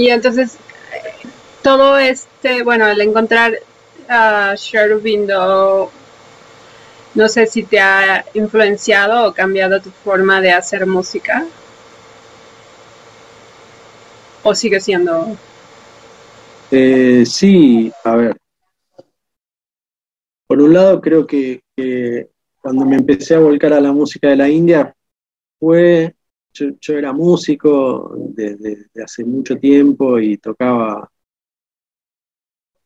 Y entonces, todo este, bueno, al encontrar a Sherubindo, no sé si te ha influenciado o cambiado tu forma de hacer música. ¿O sigue siendo? Eh, sí, a ver. Por un lado, creo que, que cuando me empecé a volcar a la música de la India fue yo, era músico desde hace mucho tiempo y tocaba,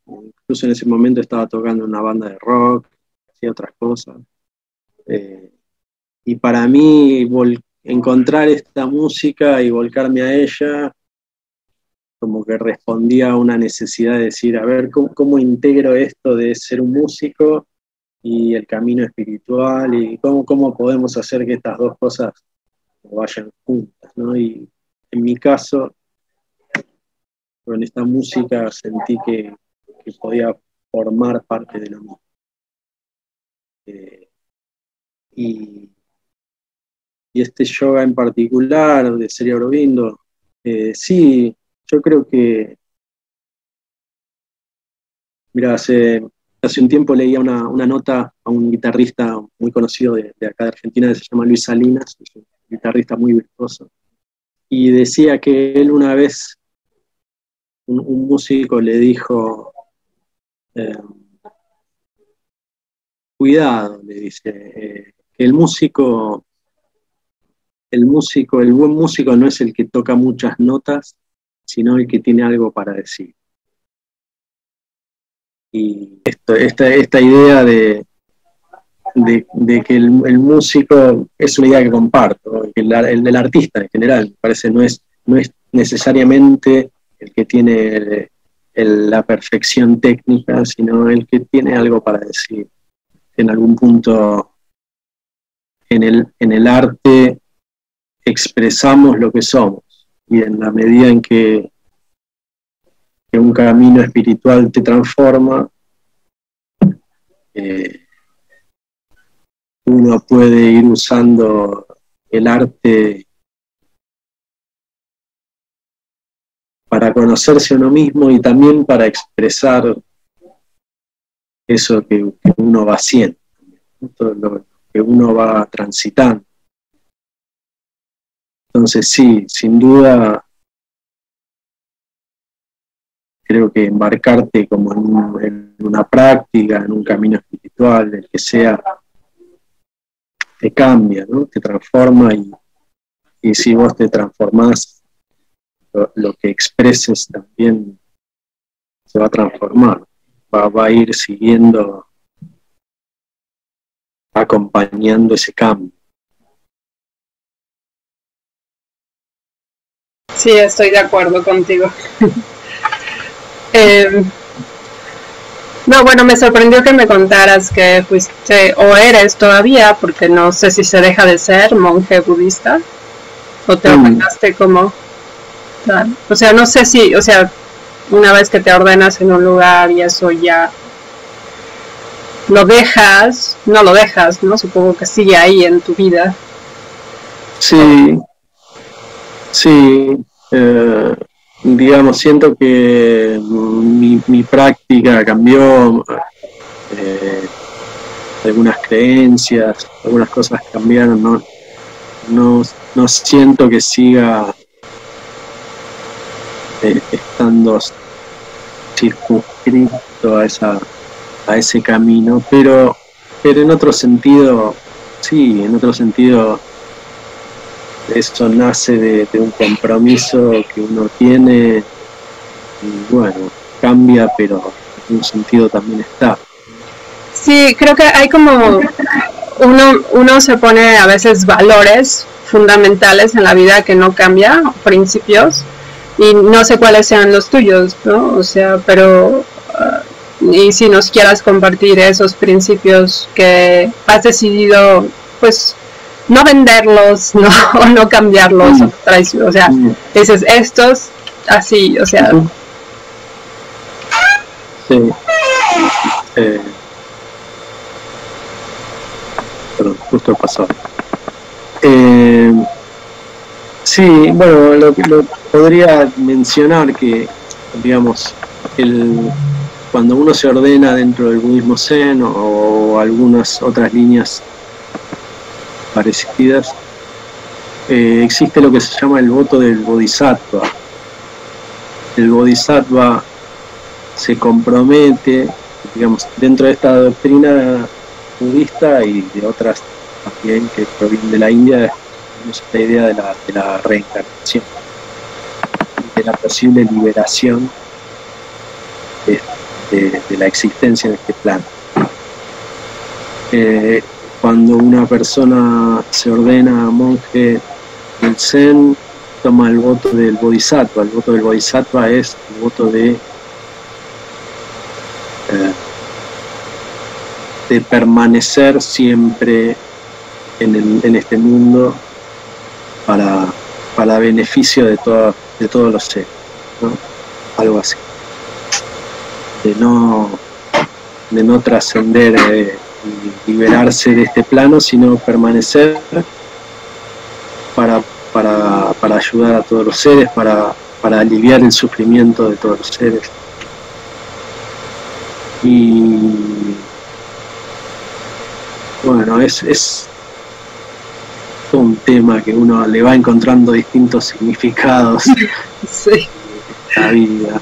incluso en ese momento estaba tocando una banda de rock, hacía otras cosas. Eh, y para mí encontrar esta música y volcarme a ella, como que respondía a una necesidad de decir, a ver, ¿cómo, cómo integro esto de ser un músico y el camino espiritual? ¿Y cómo, cómo podemos hacer que estas dos cosas vayan juntas, ¿no? Y en mi caso, con esta música sentí que, podía formar parte de lo mismo. Eh, y, este yoga en particular, de Seria Aurobindo, eh, sí, yo creo que, mira, hace, hace un tiempo leía una, una, nota a un guitarrista muy conocido de, de acá de Argentina, que se llama Luis Salinas, guitarrista muy virtuoso, y decía que él una vez, un, músico le dijo, eh, cuidado, le dice, eh, que el músico, el músico, el buen músico no es el que toca muchas notas, sino el que tiene algo para decir. Y esto, esta, esta idea de, de, que el, el, músico es una idea que comparto, el, el, del artista en general, me parece, no es, no es necesariamente el que tiene el, la perfección técnica, sino el que tiene algo para decir. En algún punto en el, en el arte expresamos lo que somos y en la medida en que, que un camino espiritual te transforma, eh, uno puede ir usando el arte para conocerse a uno mismo y también para expresar eso que, uno va haciendo, lo que uno va transitando. Entonces sí, sin duda, creo que embarcarte como en, en una práctica, en un camino espiritual, el que sea te cambia, ¿no? te transforma y, y si vos te transformás, lo, que expreses también se va a transformar, va, va a ir siguiendo, acompañando ese cambio. Sí, estoy de acuerdo contigo. eh, no, bueno, me sorprendió que me contaras que fuiste o eres todavía, porque no sé si se deja de ser monje budista o te ordenaste mm. como tal. O sea, no sé si, o sea, una vez que te ordenas en un lugar y eso ya lo dejas, no lo dejas, ¿no? Supongo que sigue ahí en tu vida. Sí, sí. Eh, digamos, siento que mi, mi práctica cambió, eh, algunas creencias, algunas cosas cambiaron, no, no, no siento que siga eh, estando circunscrito a, esa, a ese camino, pero, pero en otro sentido, sí, en otro sentido eso nace de, un compromiso que uno tiene y bueno, cambia, pero en un sentido también está. Sí, creo que hay como uno, uno se pone a veces valores fundamentales en la vida que no cambia, principios, y no sé cuáles sean los tuyos, ¿no? O sea, pero ah, y si nos quieras compartir esos principios que has decidido, pues no venderlos, no, o no cambiarlos, Mm. o, sea, Mm. dices estos así, o sea. Sí. Eh, perdón, justo pasó. Eh, sí, bueno, lo, lo podría mencionar que, digamos, el, cuando uno se ordena dentro del budismo zen o, o algunas otras líneas parecidas, eh, existe lo que se llama el voto del bodhisattva. El bodhisattva se compromete, digamos, dentro de esta doctrina budista y de otras también que provienen de la India, tenemos esta idea de la, de la reencarnación, de la posible liberación de la existencia en este plano. Eh, cuando una persona se ordena monje del Zen, toma el voto del Bodhisattva. El voto del Bodhisattva es el voto de, eh, de permanecer siempre en, el- en este mundo para, para beneficio de, toda- de todos los seres. Algo así. De no, de no trascender eh, y liberarse de este plano, sino permanecer para, para, para ayudar a todos los seres, para, para aliviar el sufrimiento de todos los seres. Y bueno, es, es un tema que uno le va encontrando distintos significados sí, en la vida.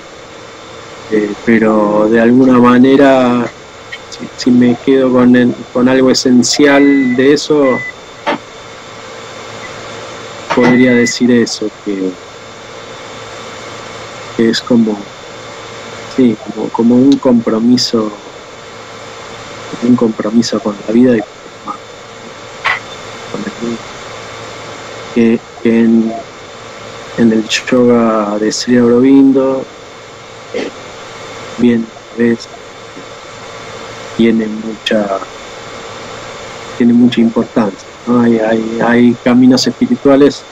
Eh, pero de alguna manera, si, me quedo con, con algo esencial de eso, podría decir eso, que, es como, sí, como, como un compromiso, un compromiso con la vida y con el mundo. Que, que en, en el yoga de Sri Aurobindo, bien ves, tiene mucha tiene mucha importancia. Hay, hay, caminos espirituales,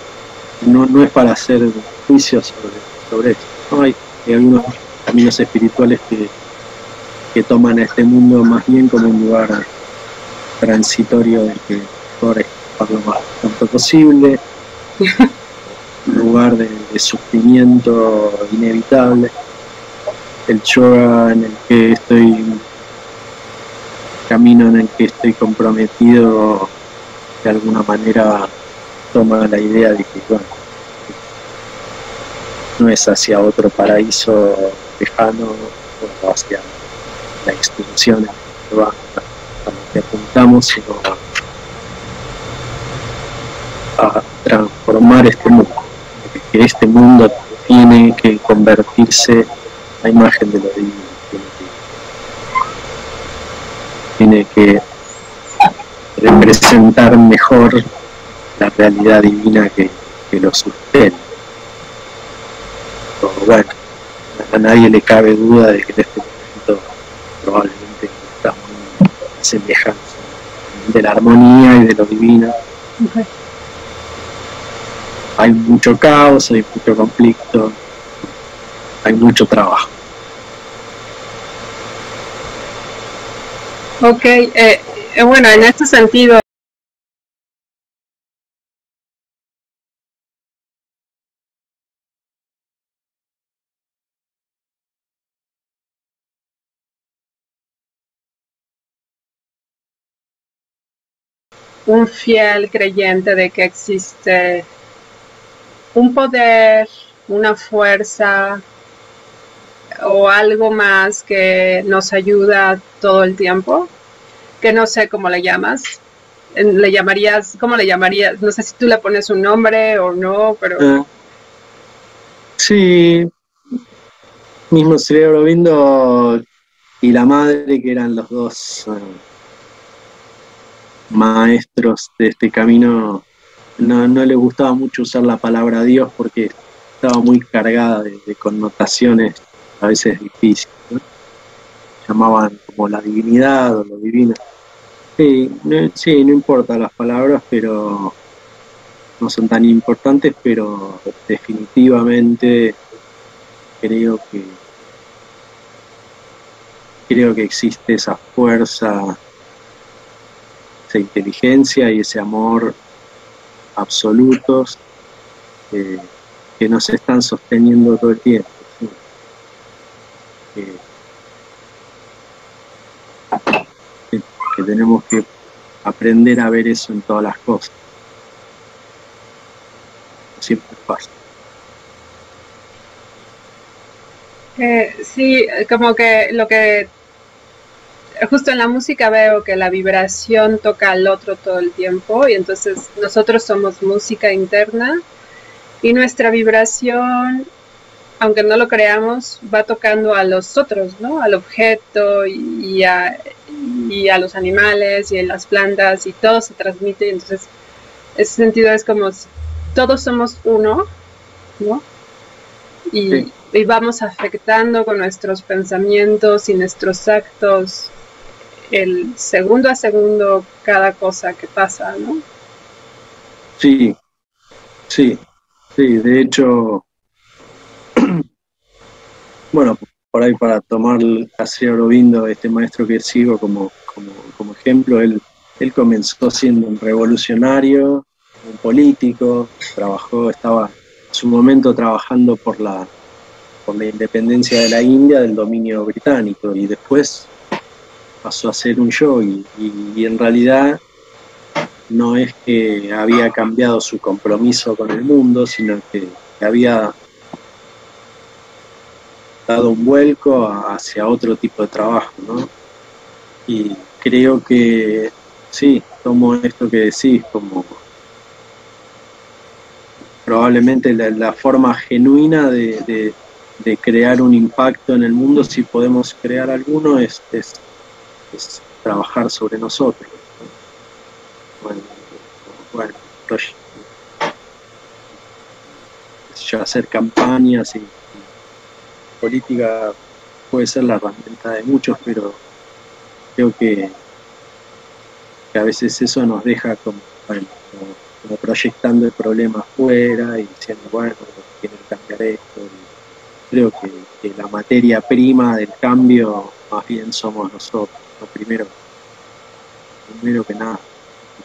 no, no es para hacer juicios sobre, sobre eso. Hay, algunos caminos espirituales que, que toman a este mundo más bien como un lugar transitorio del que escapar lo más pronto posible, un lugar de, de sufrimiento inevitable. El yoga en el que estoy camino en el que estoy comprometido de alguna manera toma la idea de que bueno, no es hacia otro paraíso lejano o hacia la extinción la a lo que apuntamos, sino a, a transformar este mundo, que este mundo tiene que convertirse a imagen de lo divino. tiene que- representar mejor la realidad divina que, que lo sustenta. Pero bueno, a nadie le cabe duda de que en este momento probablemente está muy semejanza de la armonía y de lo divino. Hay mucho caos, hay mucho conflicto, hay mucho trabajo. Ok, eh, eh, bueno, en este sentido, un fiel creyente de que existe un poder, una fuerza o algo más que nos ayuda todo el tiempo, que no sé cómo le llamas. Le llamarías, ¿cómo le llamarías? No sé si tú le pones un nombre o no, pero Eh, sí, mismo Cerebro Vindo y la madre, que eran los dos maestros de este camino, no, no le gustaba mucho usar la palabra Dios porque estaba muy cargada de connotaciones a veces difíciles. ¿no? Llamaban como la divinidad o lo divino. Sí, no, sí, no importa las palabras, pero no son tan importantes, pero definitivamente creo que creo que existe esa fuerza, esa inteligencia y ese amor absolutos eh, que nos están sosteniendo todo el tiempo. Que- que tenemos que aprender a ver eso en todas las cosas. Siempre pasa. Eh, sí, como que lo que justo en la música veo que la vibración toca al otro todo el tiempo y entonces nosotros somos música interna y nuestra vibración, aunque no lo creamos, va tocando a los otros, ¿no? Al objeto y, a, y a los animales y a las plantas y todo se transmite entonces ese sentido es como todos somos uno, ¿no? Y, Sí. y vamos afectando con nuestros pensamientos y nuestros actos el segundo a segundo cada cosa que pasa, ¿no? Sí, sí, sí, de hecho, bueno, por ahí para tomar a Sri Aurobindo, este maestro que sigo como, como, ejemplo, él, comenzó siendo un revolucionario, un político, trabajó, estaba en su momento trabajando por la, por la independencia de la India del dominio británico y después pasó a ser un yogi y, en realidad no es que había cambiado su compromiso con el mundo, sino que había dado un vuelco hacia otro tipo de trabajo, ¿no? Y creo que sí, tomo esto que decís como probablemente la, forma genuina de, crear un impacto en el mundo, si podemos crear alguno, es, es, trabajar sobre nosotros. ¿no? Bueno, bueno, yo, hacer campañas y política puede ser la herramienta de muchos, pero creo que, a veces eso nos deja como, bueno, como, proyectando el problema afuera y diciendo, bueno, tiene que cambiar esto. Y creo que, la materia prima del cambio más bien somos nosotros, lo primero, primero que nada,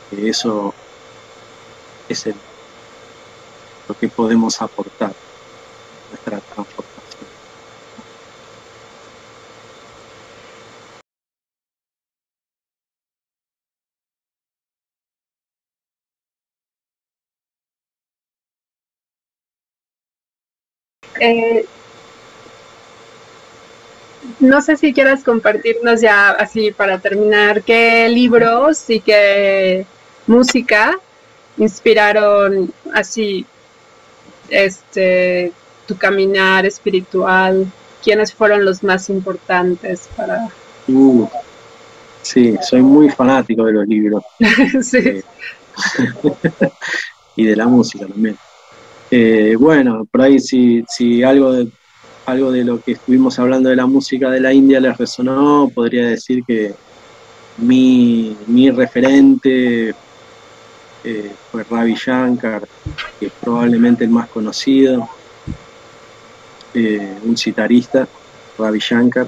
que eso es lo que podemos aportar, nuestra transformación. Eh, no sé si quieras compartirnos ya así para terminar qué libros y qué música inspiraron así este tu caminar espiritual, quiénes fueron los más importantes para Uh, sí, soy muy fanático de los libros. sí. Eh, y de la música también. Eh, bueno, por ahí si, algo, de, algo de lo que estuvimos hablando de la música de la India les resonó, podría decir que mi, mi referente eh, fue Ravi Shankar, que es probablemente el más conocido, eh, un citarista, Ravi Shankar.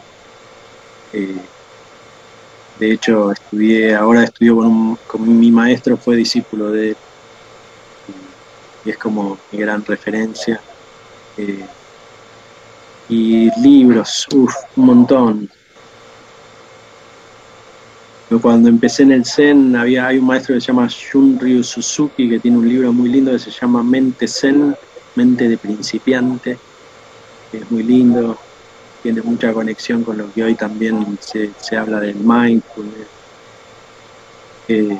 De hecho, estudié, ahora estudio con, un, con mi maestro, fue discípulo de él. Es como mi gran referencia. Eh, y libros, uff, un montón. Cuando empecé en el Zen, había, hay un maestro que se llama Shunryu Suzuki, que tiene un libro muy lindo que se llama Mente Zen, Mente de Principiante, que es muy lindo tiene mucha conexión con lo que hoy también se, se habla del mindfulness. Eh,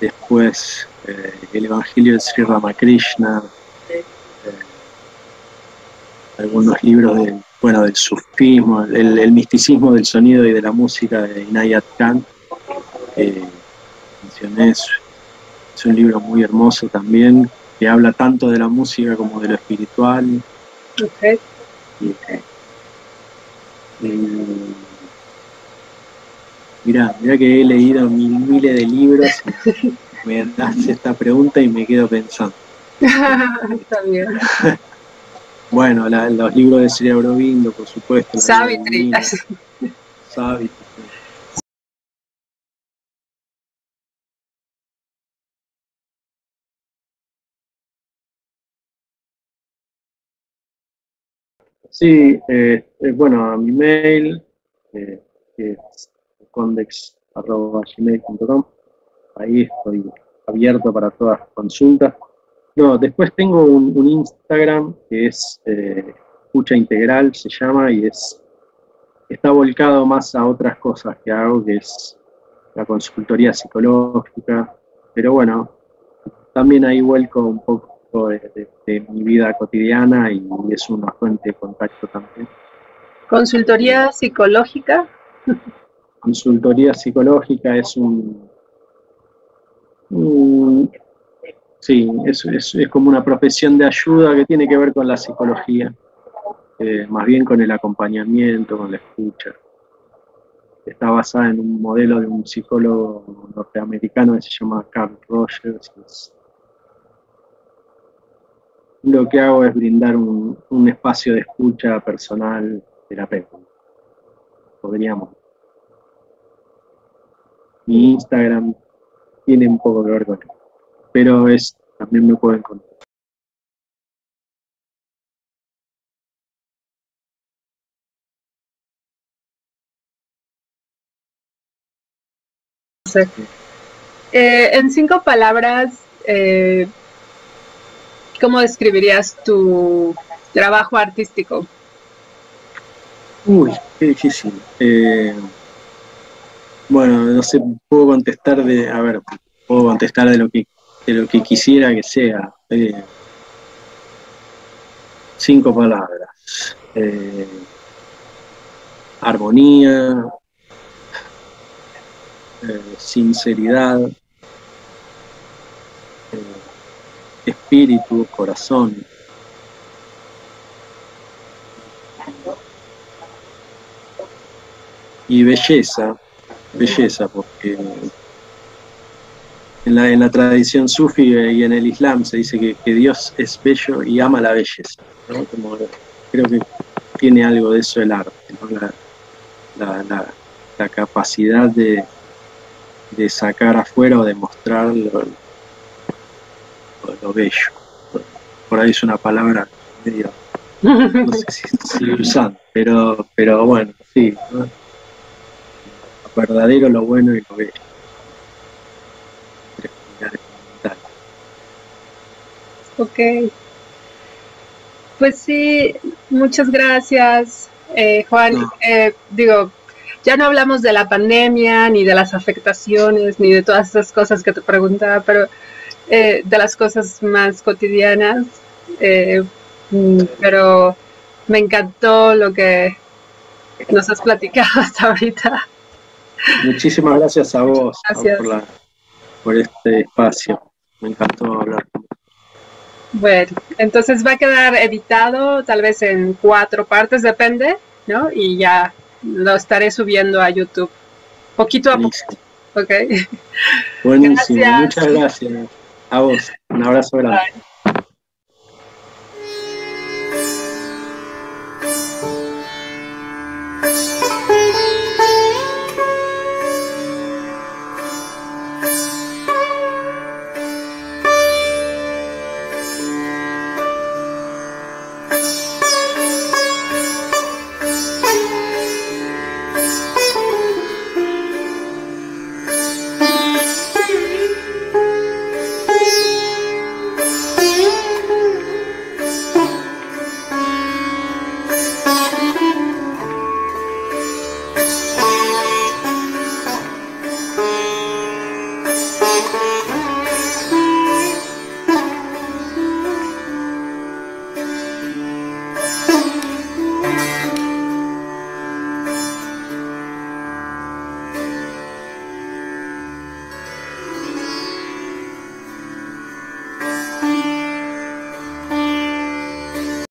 después, eh, el Evangelio de Sri Ramakrishna, eh, algunos libros del, bueno, del sufismo, el, el misticismo del sonido y de la música de Inayat Khan. Mencioné, es, es un libro muy hermoso también, que habla tanto de la música como de lo espiritual. Ok. Y, eh, mirá, mirá que he leído mil, miles de libros me das esta pregunta y me quedo pensando. Está bien. Bueno, la- los libros de Cerebro Bindo, por supuesto. Savitri. Savitri. Sí, eh, eh, bueno, a mi mail, eh, que es condex.gmail.com, ahí estoy abierto para todas las consultas. No, después tengo un, un Instagram que es eh, Escucha Integral, se llama, y es está volcado más a otras cosas que hago, que es la consultoría psicológica, pero bueno, también ahí vuelco un poco de, de- de mi vida cotidiana y es una fuente de contacto también. Consultoría psicológica. Consultoría psicológica es un... sí, es, es- como una profesión de ayuda que tiene que ver con la psicología, eh, más bien con el acompañamiento, con la escucha. Está basada en un modelo de un psicólogo norteamericano que se llama Carl Rogers. Lo que hago es brindar un, un espacio de escucha personal terapéutico. Podríamos mi Instagram tiene un poco que ver con eso. Pero es, también me pueden encontrar. Eh, en cinco palabras, eh, ¿cómo describirías tu trabajo artístico? Uy, qué difícil. Eh, bueno, no sé, puedo contestar de, a ver, puedo contestar de lo que, de lo que quisiera que sea. Eh, cinco palabras. Eh, armonía, eh, sinceridad, eh, espíritu, corazón. Y belleza, belleza, porque en la, en la tradición sufi y en el Islam se dice que, que Dios es bello y ama la belleza. ¿no? Como, creo que tiene algo de eso el arte, ¿no? la, la- la- la capacidad de, de sacar afuera o de mostrar lo, lo- lo bello. Por ahí es una palabra medio, no sé si, si usando, pero, pero bueno, sí. ¿no? Verdadero, lo bueno y lo bello. Ok. Pues sí, muchas gracias, eh, Juan. No. Eh, digo, ya no hablamos de la pandemia, ni de las afectaciones, ni de todas esas cosas que te preguntaba, pero eh, de las cosas más cotidianas. Eh, mm, pero me encantó lo que nos has platicado hasta ahorita. Muchísimas gracias a vos Gracias. por, la- por este espacio. Me encantó hablar. Bueno, entonces va a quedar editado tal vez en cuatro partes, depende, ¿no? Y ya lo estaré subiendo a YouTube. Poquito a poco, Buenísimo. ¿ok? Buenísimo. Gracias. Muchas gracias. A vos. Un abrazo grande. Bye.